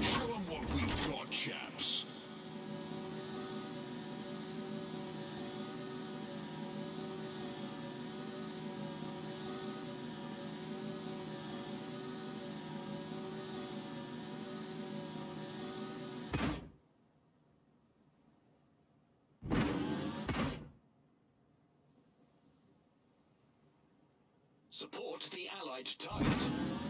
Show 'em what we've got, chaps. Support the Allied target.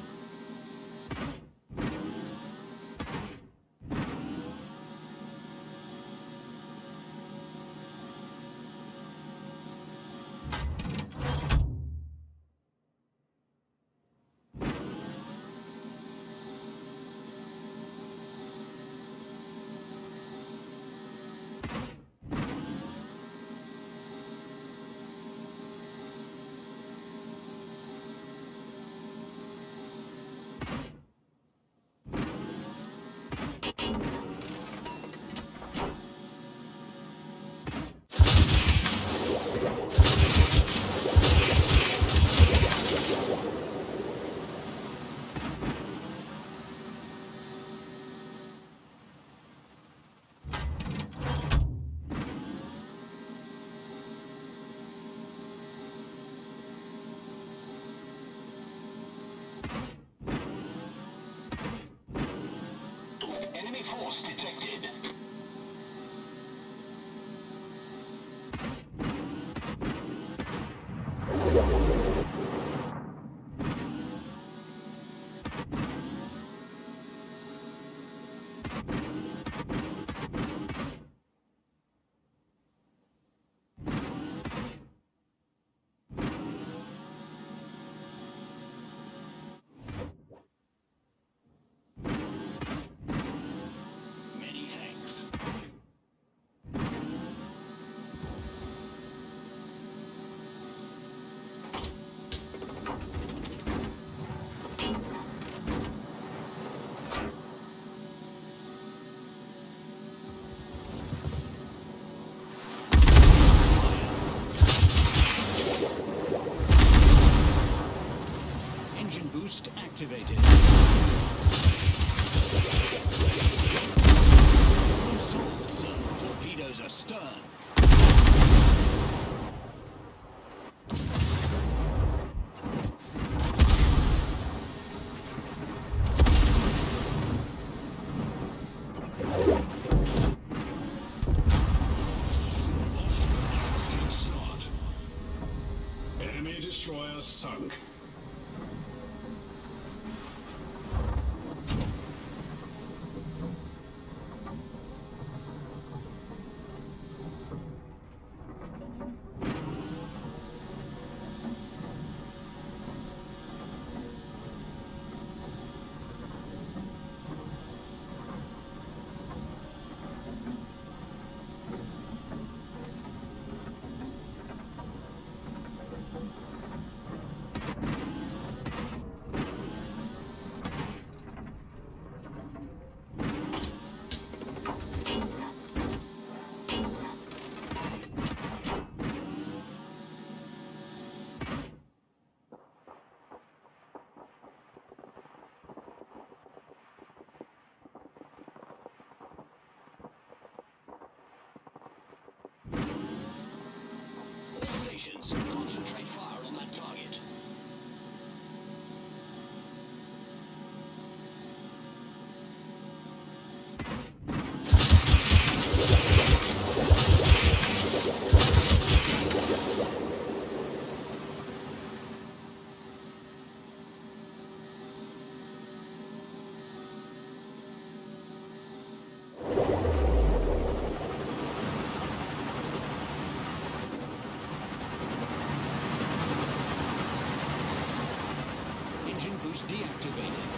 Force detected. Boost activated. Problem solved, sir. Destroyer sunk. Stations, concentrate fire on that target. Boost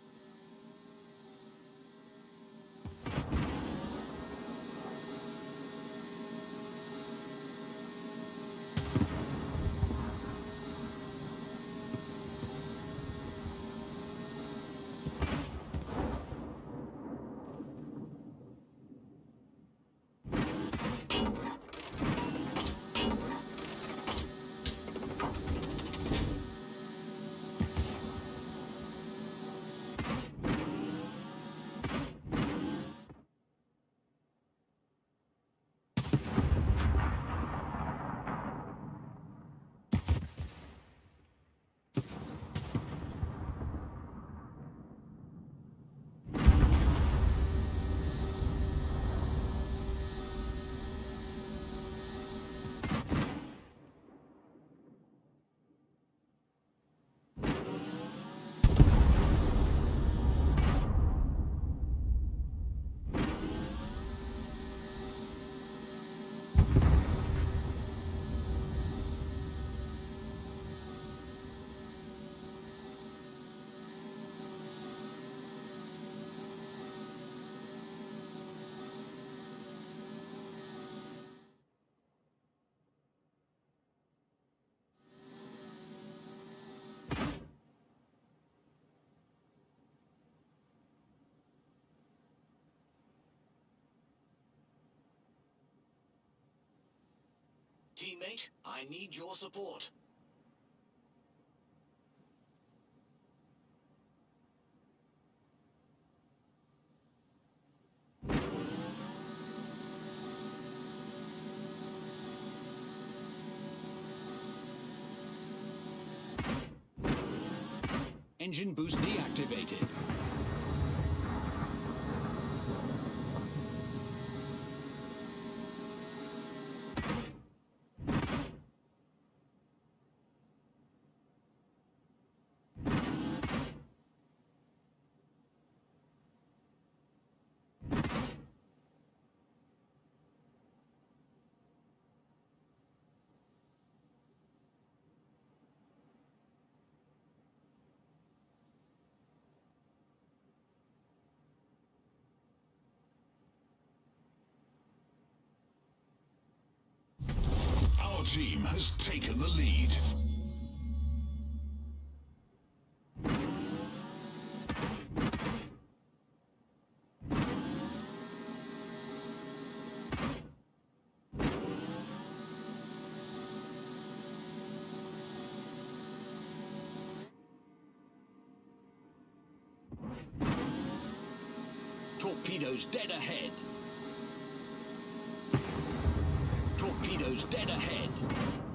Teammate, I need your support. Engine boost deactivated. Team has taken the lead. Torpedoes dead ahead. Torpedoes dead ahead.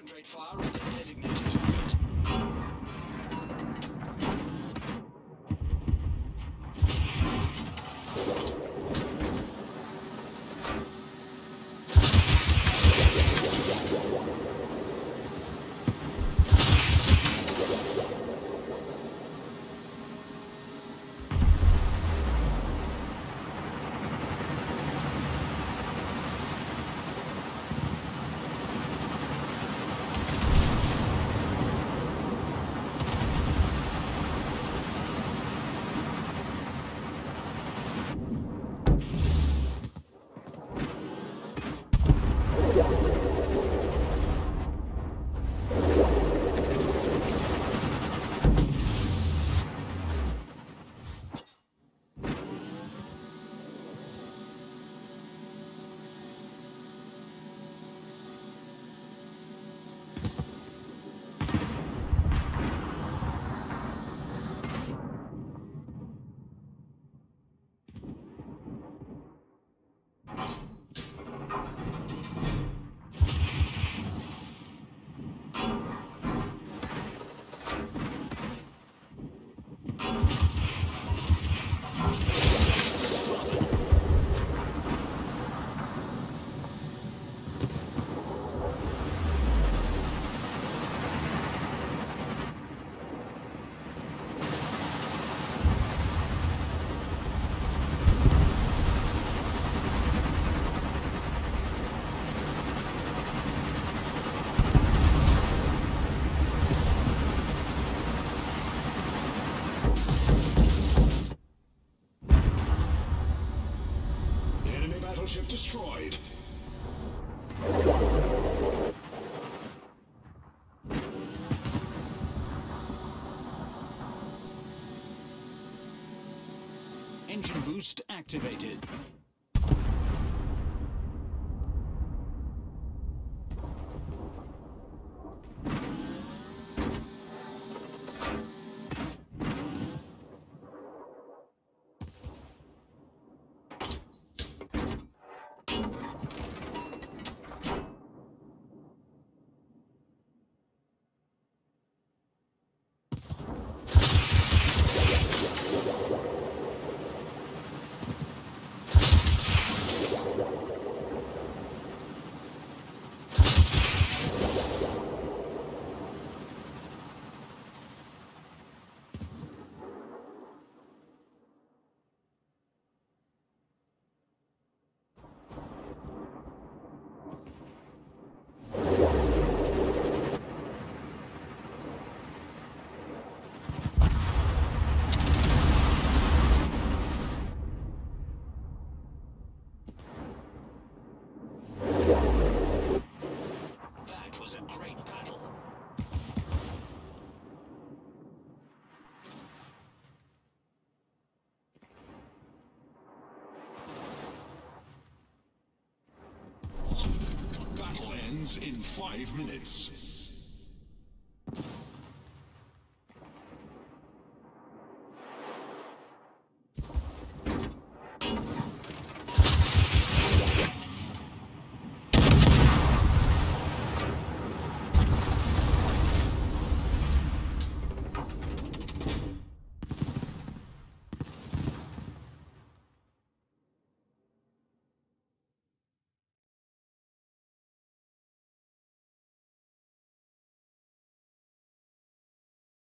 Concentrate fire on the designated Warship destroyed. Engine boost activated. In five minutes.